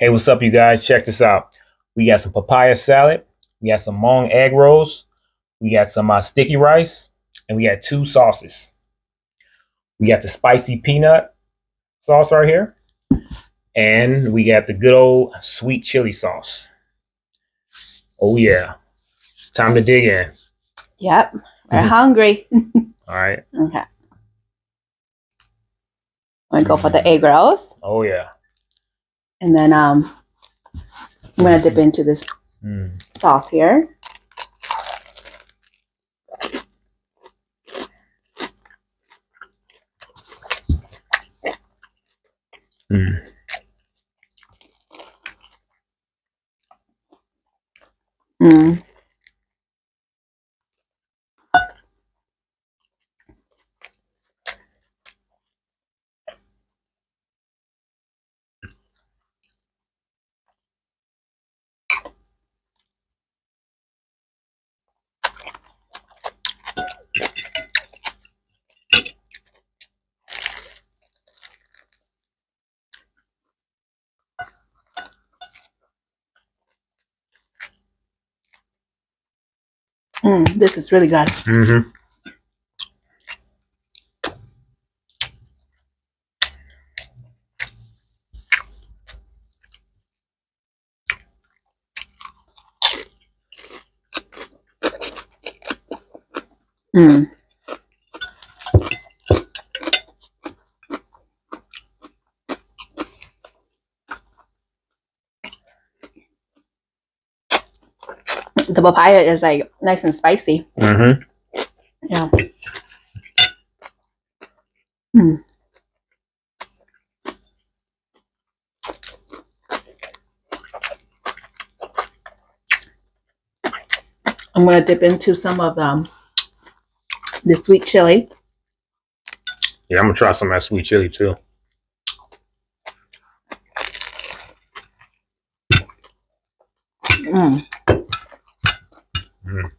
Hey, what's up, you guys? Check this out. We got some papaya salad. We got some Hmong egg rolls. We got some uh, sticky rice. And we got two sauces. We got the spicy peanut sauce right here. And we got the good old sweet chili sauce. Oh, yeah. It's time to dig in. Yep. We're hungry. All right. Okay. I'm gonna go for the egg rolls. Oh, yeah. And then um I'm gonna dip into this Mm. sauce here. Mm. Mm. Mm, this is really good. Mm-hmm. Mm. The papaya is like nice and spicy. Mm-hmm. Yeah. Mm. I'm gonna dip into some of um the sweet chili. Yeah, I'm gonna try some of that sweet chili too. Mm. Mm.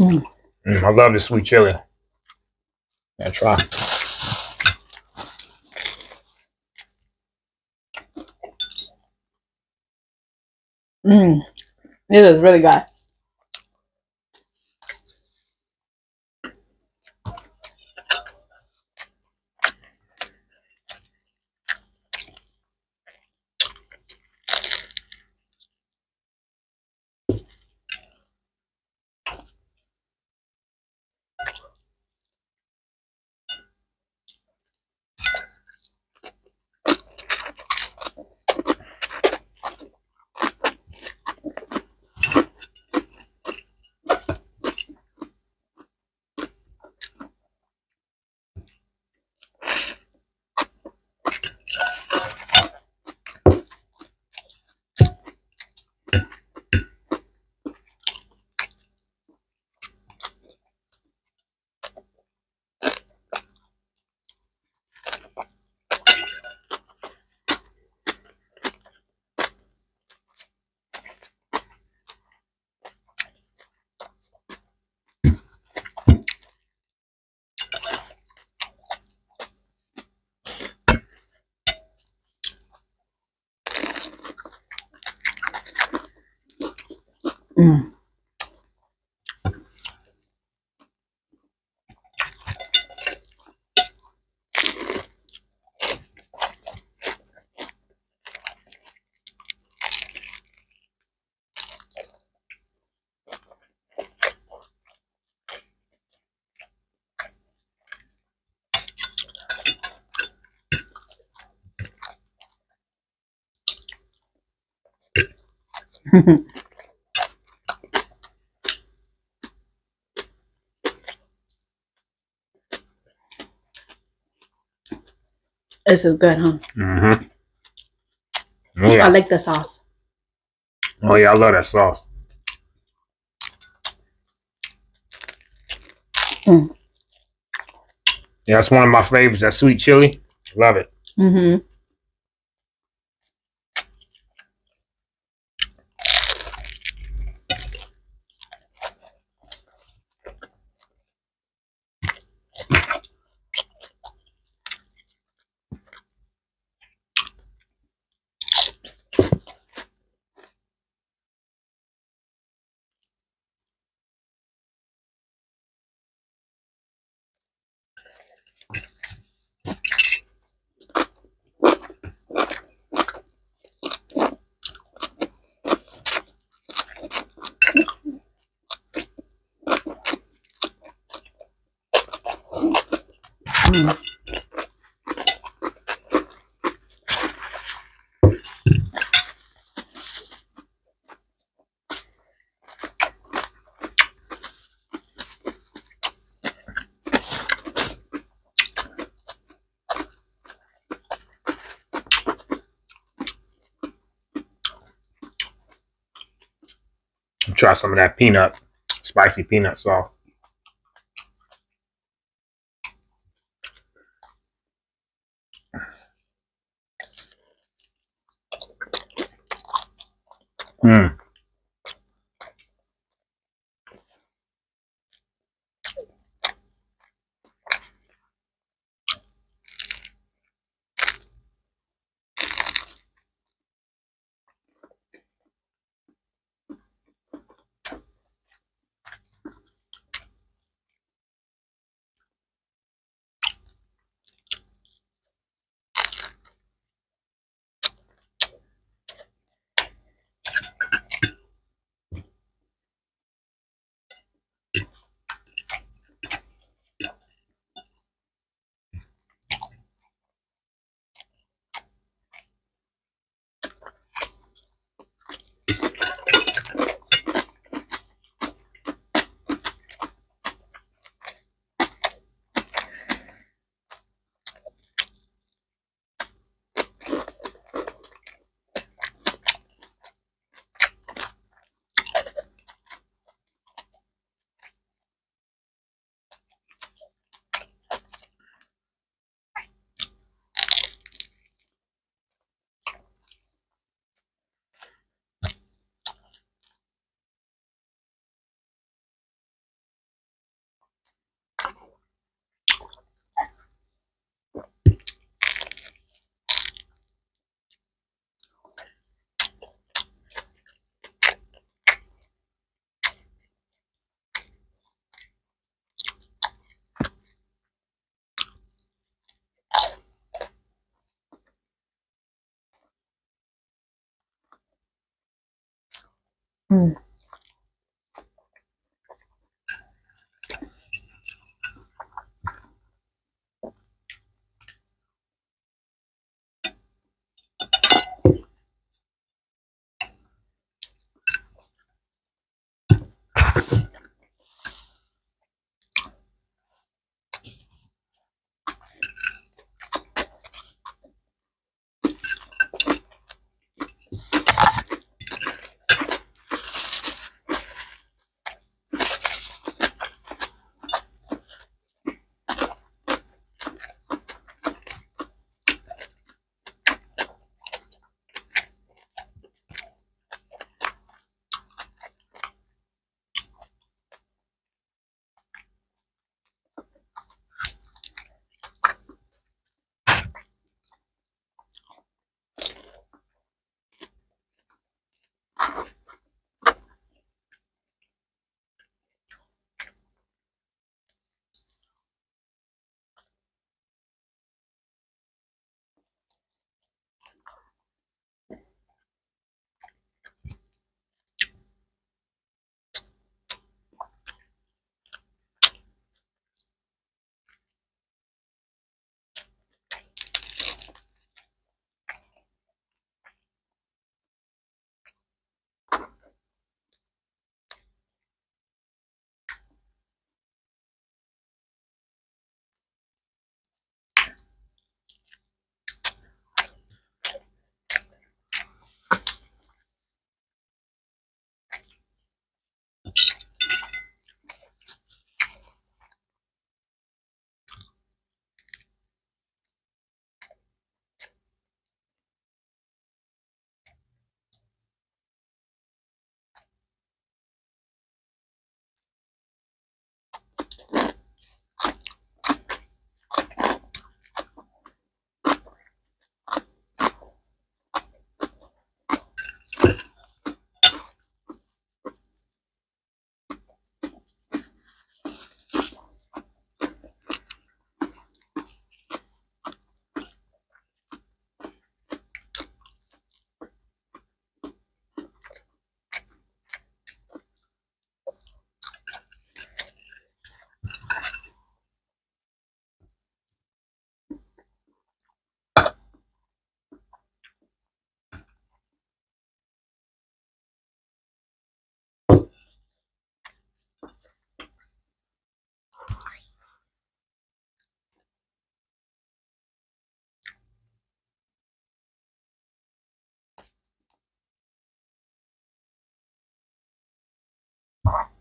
Mm. Mm, I love the sweet chili. Yeah, try. Mm. It is really good. Mm. this is good, huh? Mm-hmm. Oh I like the sauce. Oh yeah, I love that sauce. Mm. Yeah, that's one of my favorites. That sweet chili. Love it. Mm. Try some of that peanut, spicy peanut sauce. Mm. Mm. Mm.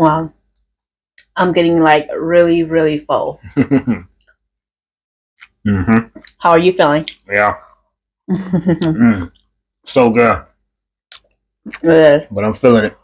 Wow. I'm getting like really, really full. mm-hmm. How are you feeling? Yeah. Mm. So good. it is. But I'm feeling it.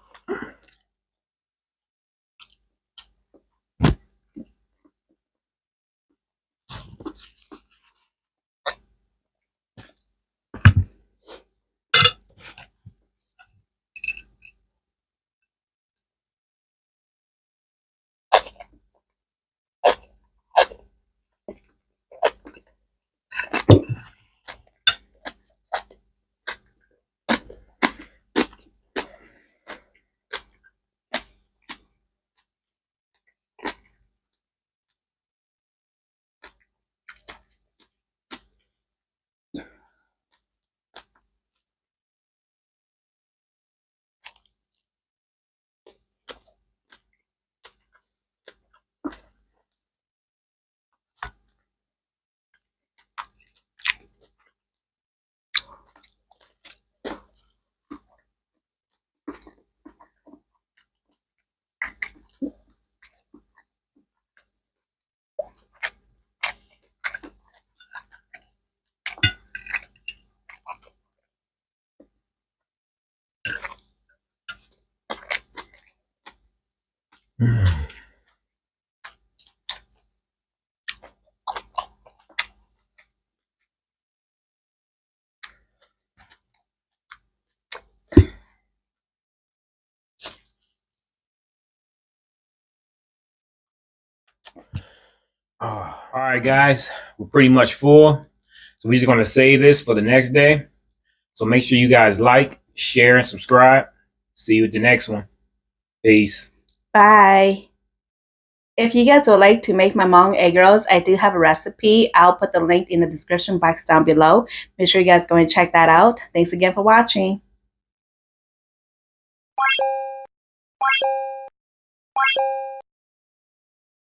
all right, guys, we're pretty much full. So we're just going to save this for the next day. So make sure you guys like, share, and subscribe. See you at the next one. Peace. Bye. If you guys would like to make my Hmong egg rolls, I do have a recipe. I'll put the link in the description box down below. Make sure you guys go and check that out. Thanks again for watching.